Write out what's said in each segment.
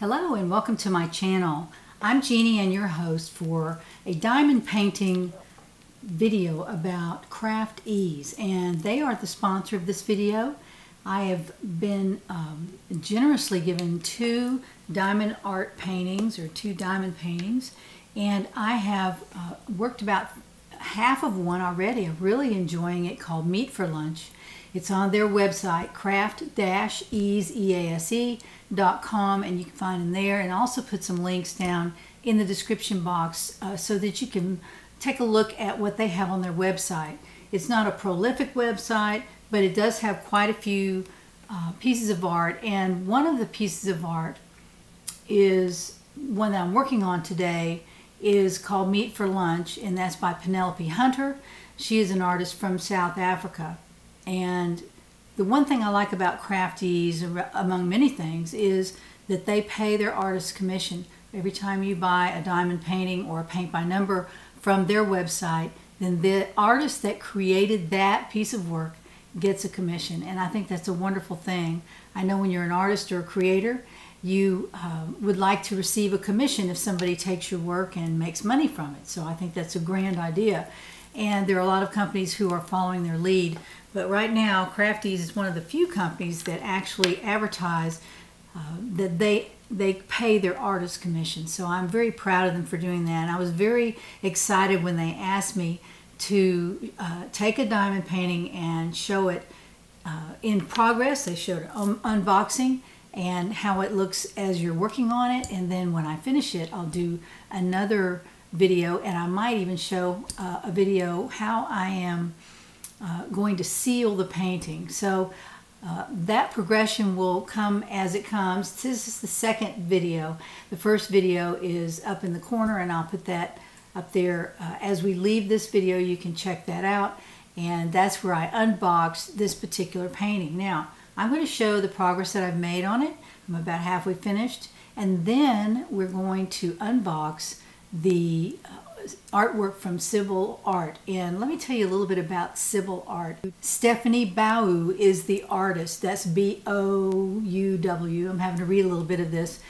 Hello and welcome to my channel. I'm Jeanne and your host for a diamond painting video about Craft-Ease and they are the sponsor of this video. I have been um, generously given two diamond art paintings or two diamond paintings and I have uh, worked about half of one already. I'm really enjoying it called Meet for Lunch. It's on their website, craft-ease.com, and you can find them there. And also put some links down in the description box uh, so that you can take a look at what they have on their website. It's not a prolific website, but it does have quite a few uh, pieces of art. And one of the pieces of art is one that I'm working on today is called Meet for Lunch, and that's by Penelope Hunter. She is an artist from South Africa. And the one thing I like about Craft-Ease, among many things, is that they pay their artist commission. Every time you buy a diamond painting or a paint by number from their website, then the artist that created that piece of work gets a commission. And I think that's a wonderful thing. I know when you're an artist or a creator, you uh, would like to receive a commission if somebody takes your work and makes money from it. So I think that's a grand idea. And there are a lot of companies who are following their lead. But right now, Craft-Ease is one of the few companies that actually advertise uh, that they they pay their artist commission. So I'm very proud of them for doing that. And I was very excited when they asked me to uh, take a diamond painting and show it uh, in progress. They showed um, unboxing and how it looks as you're working on it. And then when I finish it, I'll do another video and I might even show uh, a video how I am uh, going to seal the painting. So uh, that progression will come as it comes. This is the second video. The first video is up in the corner and I'll put that up there. Uh, as we leave this video, you can check that out. And that's where I unboxed this particular painting. Now, I'm going to show the progress that I've made on it. I'm about halfway finished. And then we're going to unbox the uh, artwork from Sybile Art. And let me tell you a little bit about Sybile Art. Stephanie Bouw is the artist. That's B-O-U-W. I'm having to read a little bit of this.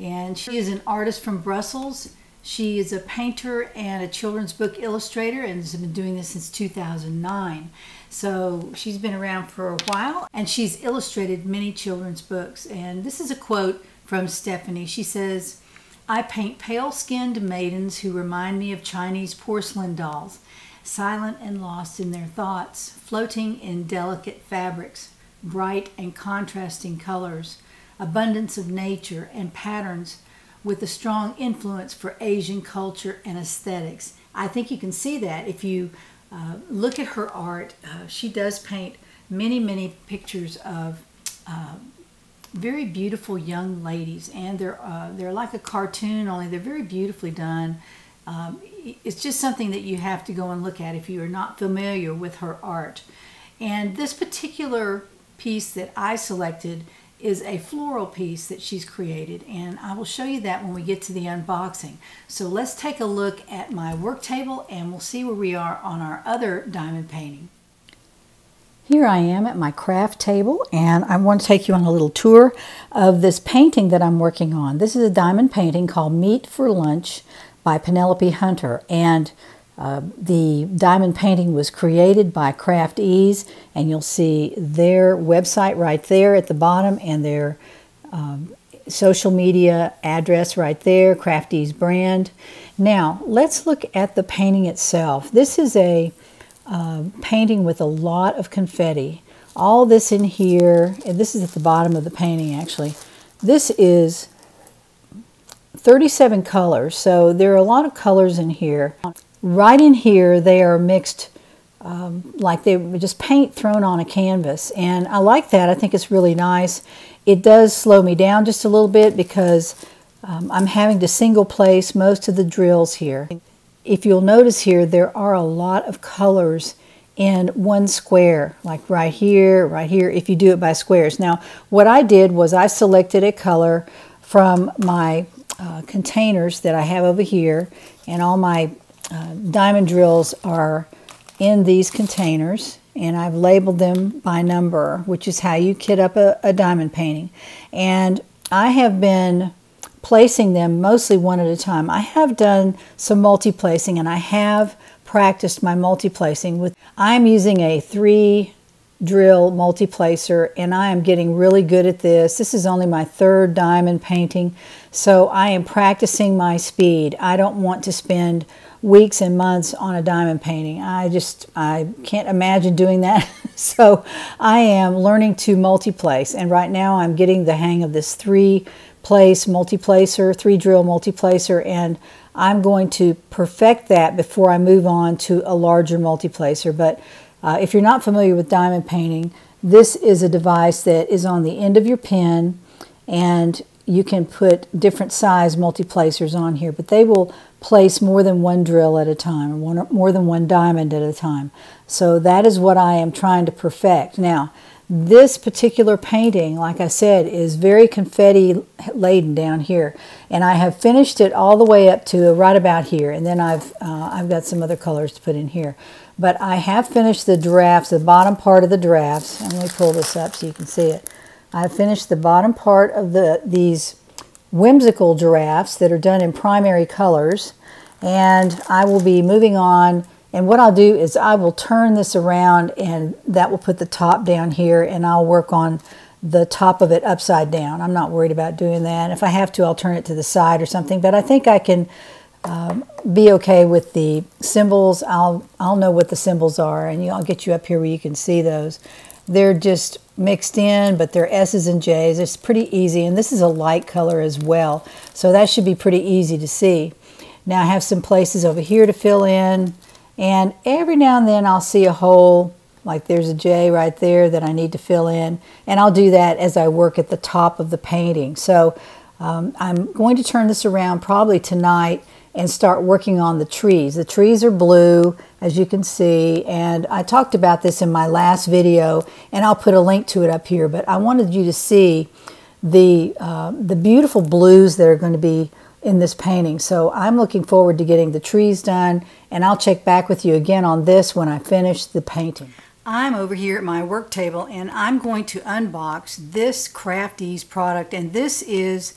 And she is an artist from Brussels. She is a painter and a children's book illustrator and has been doing this since 2009. So she's been around for a while and she's illustrated many children's books. And this is a quote from Stephanie. She says, I paint pale skinned maidens who remind me of Chinese porcelain dolls, silent and lost in their thoughts, floating in delicate fabrics, bright and contrasting colors, abundance of nature and patterns with a strong influence for Asian culture and aesthetics. I think you can see that if you uh, look at her art. Uh, she does paint many, many pictures of uh, very beautiful young ladies, and they're uh, they're like a cartoon, only they're very beautifully done. Um, it's just something that you have to go and look at if you are not familiar with her art. And this particular piece that I selected is a floral piece that she's created and I will show you that when we get to the unboxing. So let's take a look at my work table and we'll see where we are on our other diamond painting. Here I am at my craft table and I want to take you on a little tour of this painting that I'm working on. This is a diamond painting called Meet for Lunch by Penelope Hunter and uh, the diamond painting was created by Craft-Ease and you'll see their website right there at the bottom and their um, social media address right there, Craft-Ease brand. Now let's look at the painting itself. This is a uh, painting with a lot of confetti. All this in here, and this is at the bottom of the painting actually. This is 37 colors, so there are a lot of colors in here. Right in here, they are mixed um, like they just paint thrown on a canvas. And I like that. I think it's really nice. It does slow me down just a little bit because um, I'm having to single place most of the drills here if you'll notice here, there are a lot of colors in one square, like right here, right here, if you do it by squares. Now, what I did was I selected a color from my uh, containers that I have over here, and all my uh, diamond drills are in these containers, and I've labeled them by number, which is how you kit up a, a diamond painting. And I have been placing them mostly one at a time. I have done some multi-placing and I have practiced my multi-placing with I'm using a 3 drill multi-placer and I am getting really good at this. This is only my third diamond painting so I am practicing my speed. I don't want to spend weeks and months on a diamond painting. I just I can't imagine doing that. so I am learning to multi-place and right now I'm getting the hang of this three place multi-placer, three drill multi-placer and I'm going to perfect that before I move on to a larger multi-placer. But uh, if you're not familiar with diamond painting, this is a device that is on the end of your pen and you can put different size multi-placers on here, but they will place more than one drill at a time, or more than one diamond at a time. So that is what I am trying to perfect. Now, this particular painting, like I said, is very confetti laden down here. And I have finished it all the way up to right about here. And then I've, uh, I've got some other colors to put in here. But I have finished the drafts, the bottom part of the drafts. And let me pull this up so you can see it. I've finished the bottom part of the these whimsical giraffes that are done in primary colors. And I will be moving on and what I'll do is I will turn this around and that will put the top down here and I'll work on the top of it upside down. I'm not worried about doing that. If I have to, I'll turn it to the side or something. But I think I can um, be okay with the symbols. I'll, I'll know what the symbols are and I'll get you up here where you can see those. They're just mixed in, but they're S's and J's. It's pretty easy. And this is a light color as well. So that should be pretty easy to see. Now I have some places over here to fill in. And every now and then I'll see a hole, like there's a J right there that I need to fill in. And I'll do that as I work at the top of the painting. So um, I'm going to turn this around probably tonight and start working on the trees. The trees are blue, as you can see, and I talked about this in my last video, and I'll put a link to it up here, but I wanted you to see the, uh, the beautiful blues that are going to be in this painting. So I'm looking forward to getting the trees done and I'll check back with you again on this when I finish the painting. I'm over here at my work table and I'm going to unbox this Craft-Ease product and this is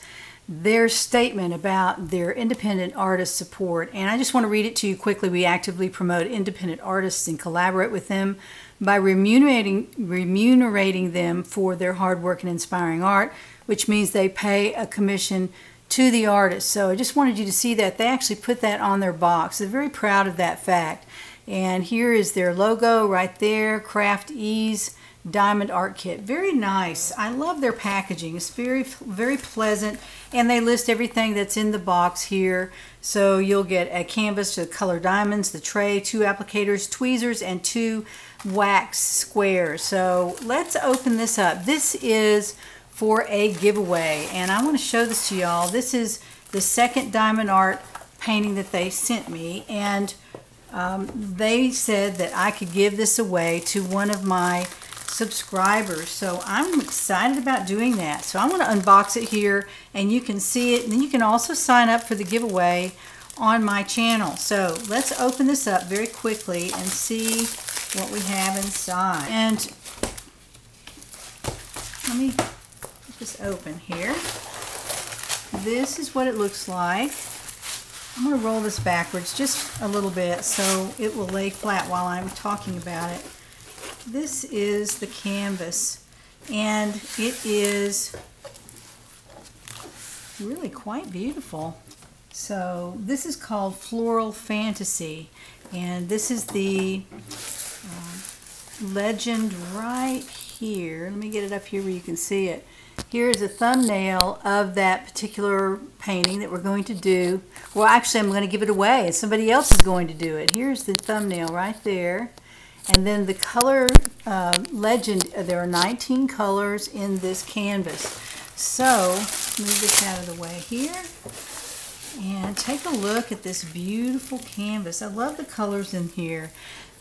their statement about their independent artist support and I just want to read it to you quickly. We actively promote independent artists and collaborate with them by remunerating, remunerating them for their hard work and inspiring art, which means they pay a commission to the artist. So I just wanted you to see that. They actually put that on their box. They're very proud of that fact. And here is their logo right there, Craft-Ease Diamond Art Kit. Very nice. I love their packaging. It's very, very pleasant. And they list everything that's in the box here. So you'll get a canvas to color diamonds, the tray, two applicators, tweezers, and two wax squares. So let's open this up. This is for a giveaway. And I want to show this to y'all. This is the second diamond art painting that they sent me. And um, they said that I could give this away to one of my subscribers. So I'm excited about doing that. So I'm going to unbox it here and you can see it. And then you can also sign up for the giveaway on my channel. So let's open this up very quickly and see what we have inside. And let me this open here. This is what it looks like. I'm going to roll this backwards just a little bit so it will lay flat while I'm talking about it. This is the canvas and it is really quite beautiful. So this is called Floral Fantasy and this is the uh, legend right here. Let me get it up here where you can see it. Here's a thumbnail of that particular painting that we're going to do. Well, actually, I'm going to give it away. Somebody else is going to do it. Here's the thumbnail right there. And then the color uh, legend, uh, there are 19 colors in this canvas. So, move this out of the way here. And take a look at this beautiful canvas. I love the colors in here.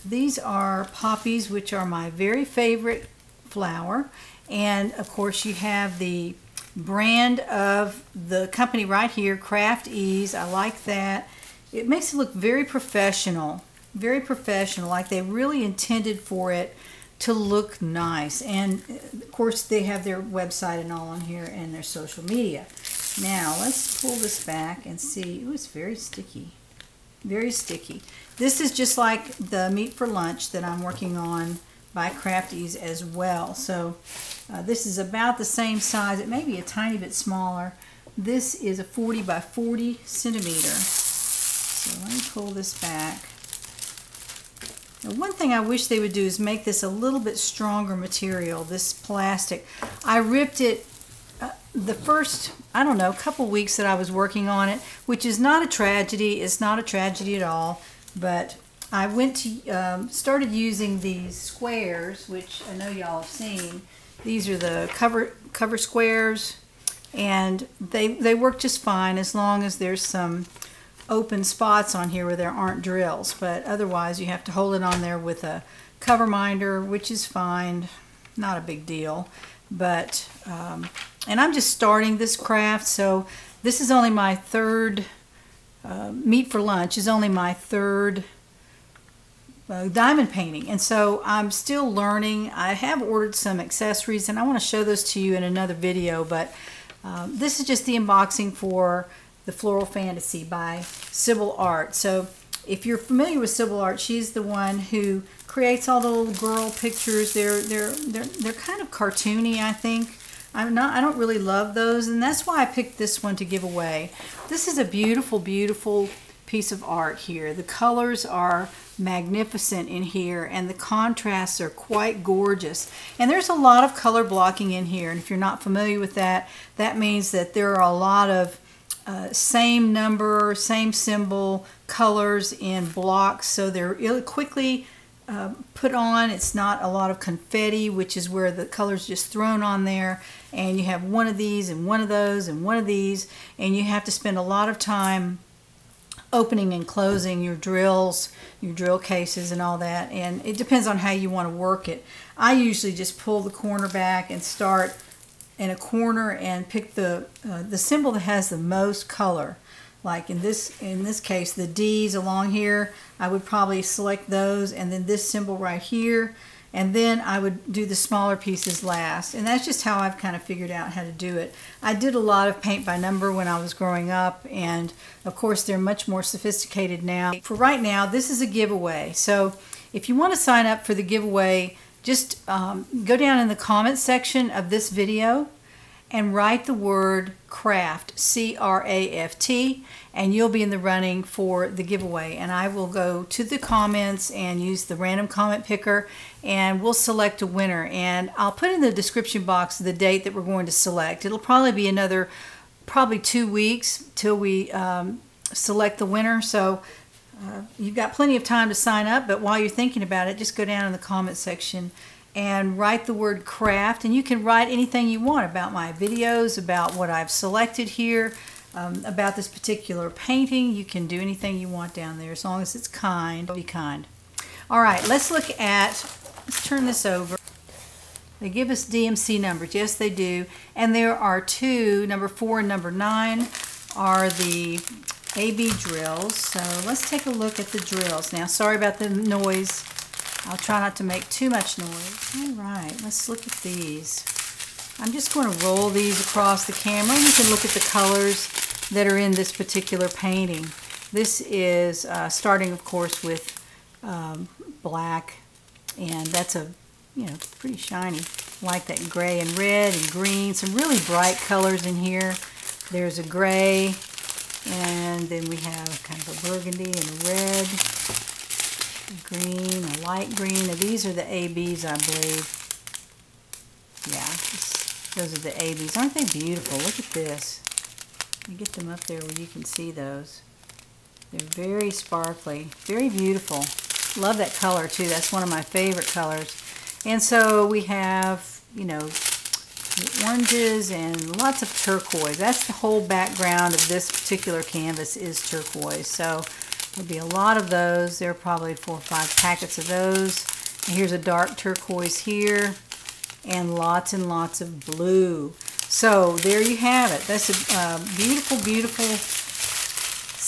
These are poppies, which are my very favorite flower. And of course you have the brand of the company right here, Craft-Ease. I like that. It makes it look very professional, very professional, like they really intended for it to look nice. And of course they have their website and all on here and their social media. Now let's pull this back and see. Oh, it's very sticky. Very sticky. This is just like the Meet for Lunch that I'm working on by Craft-Ease as well. So uh, this is about the same size. It may be a tiny bit smaller. This is a 40 by 40 centimeter. So let me pull this back. Now, one thing I wish they would do is make this a little bit stronger material, this plastic. I ripped it uh, the first, I don't know, couple weeks that I was working on it, which is not a tragedy. It's not a tragedy at all. But I went to, um, started using these squares, which I know y'all have seen. These are the cover, cover squares, and they, they work just fine as long as there's some open spots on here where there aren't drills, but otherwise you have to hold it on there with a cover minder, which is fine, not a big deal. But, um, and I'm just starting this craft, so this is only my third, uh, Meet for Lunch is only my third uh, diamond painting. And so I'm still learning. I have ordered some accessories and I want to show those to you in another video, but um, this is just the unboxing for the Floral Fantasy by Sybile Art. So if you're familiar with Sybile Art, she's the one who creates all the little girl pictures. They're they're they're they're kind of cartoony, I think. I'm not I don't really love those, and that's why I picked this one to give away. This is a beautiful, beautiful piece of art here. The colors are magnificent in here and the contrasts are quite gorgeous. And there's a lot of color blocking in here. And if you're not familiar with that, that means that there are a lot of uh, same number, same symbol, colors in blocks, so they're quickly uh, put on. It's not a lot of confetti, which is where the color's just thrown on there, and you have one of these and one of those and one of these, and you have to spend a lot of time opening and closing your drills, your drill cases and all that, and it depends on how you want to work it. I usually just pull the corner back and start in a corner and pick the uh, the symbol that has the most color. Like in this in this case, the D's along here, I would probably select those, and then this symbol right here, and then I would do the smaller pieces last. And that's just how I've kind of figured out how to do it. I did a lot of paint by number when I was growing up, and of course they're much more sophisticated now. For right now, this is a giveaway. So if you want to sign up for the giveaway, just um, go down in the comments section of this video and write the word craft c-r-a-f-t and you'll be in the running for the giveaway. And I will go to the comments and use the random comment picker and we'll select a winner. And I'll put in the description box the date that we're going to select. It'll probably be another probably two weeks till we um, select the winner. So uh, you've got plenty of time to sign up, but while you're thinking about it, just go down in the comment section and write the word craft. And you can write anything you want about my videos, about what I've selected here, um, about this particular painting. You can do anything you want down there as long as it's kind. Be kind. All right, let's look at, let's turn this over. They give us DMC numbers. Yes, they do. And there are two, number four and number nine are the AB drills. So let's take a look at the drills. Now, sorry about the noise. I'll try not to make too much noise. All right, let's look at these. I'm just going to roll these across the camera. and You can look at the colors that are in this particular painting. This is uh, starting, of course, with um, black, and that's a, you know, pretty shiny. like that gray and red and green. Some really bright colors in here. There's a gray, and then we have kind of a burgundy and a red, green, a light green. Now these are the ABs, I believe. Those are the ABs. Aren't they beautiful? Look at this. Me get them up there where you can see those. They're very sparkly, very beautiful. Love that color too. That's one of my favorite colors. And so we have, you know, oranges and lots of turquoise. That's the whole background of this particular canvas is turquoise. So there'll be a lot of those. There are probably four or five packets of those. And here's a dark turquoise here and lots and lots of blue. So there you have it. That's a uh, beautiful, beautiful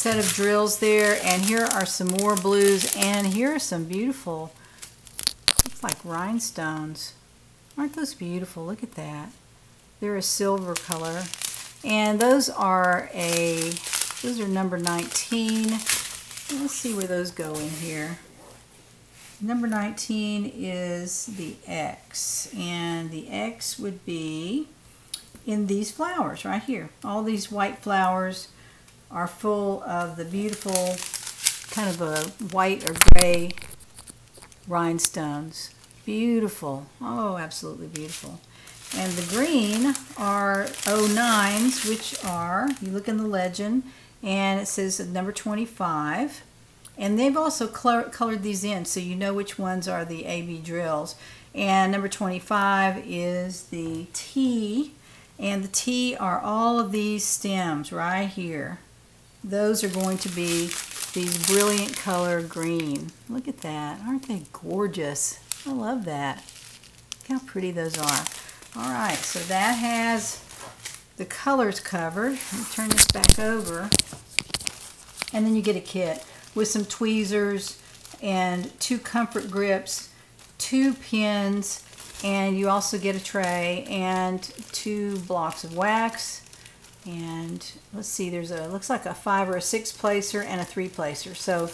set of drills there. And here are some more blues. And here are some beautiful, looks like rhinestones. Aren't those beautiful? Look at that. They're a silver color. And those are a, those are number 19. Let's see where those go in here. Number 19 is the X, and the X would be in these flowers right here. All these white flowers are full of the beautiful kind of a white or gray rhinestones. Beautiful. Oh, absolutely beautiful. And the green are 09s, which are, you look in the legend, and it says number 25. And they've also colored these in so you know which ones are the AB drills. And number 25 is the T. And the T are all of these stems right here. Those are going to be these brilliant color green. Look at that. Aren't they gorgeous? I love that. Look how pretty those are. All right, so that has the colors covered. Turn this back over. And then you get a kit with some tweezers and two comfort grips, two pins, and you also get a tray and two blocks of wax. And let's see, there's a, looks like a five or a six placer and a three placer. So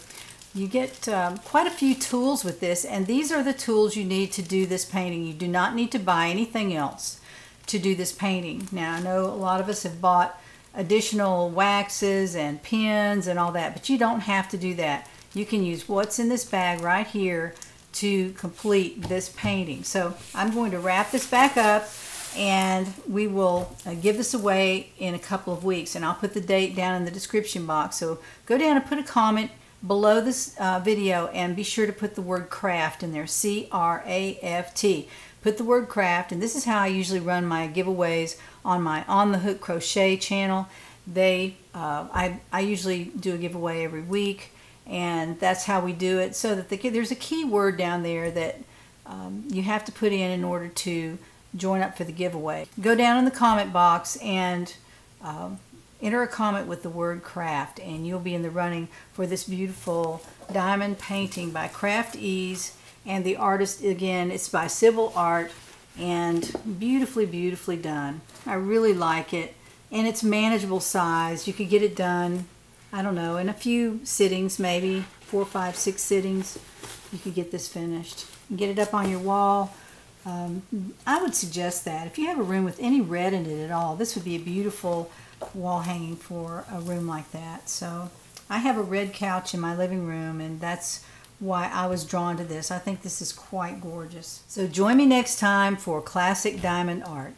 you get um, quite a few tools with this and these are the tools you need to do this painting. You do not need to buy anything else to do this painting. Now I know a lot of us have bought additional waxes and pins and all that, but you don't have to do that. You can use what's in this bag right here to complete this painting. So I'm going to wrap this back up and we will uh, give this away in a couple of weeks and I'll put the date down in the description box. So go down and put a comment below this uh, video and be sure to put the word craft in there, C-R-A-F-T. Put the word craft and this is how I usually run my giveaways on my On the Hook Crochet channel. They, uh, I, I usually do a giveaway every week, and that's how we do it. So that the, there's a key word down there that um, you have to put in in order to join up for the giveaway. Go down in the comment box and um, enter a comment with the word craft, and you'll be in the running for this beautiful diamond painting by Craft Ease. And the artist, again, it's by Sybile Art and beautifully, beautifully done. I really like it. And it's manageable size. You could get it done, I don't know, in a few sittings, maybe four, five, six sittings. You could get this finished. Get it up on your wall. Um, I would suggest that. If you have a room with any red in it at all, this would be a beautiful wall hanging for a room like that. So I have a red couch in my living room and that's why I was drawn to this. I think this is quite gorgeous. So join me next time for Classic Diamond Art.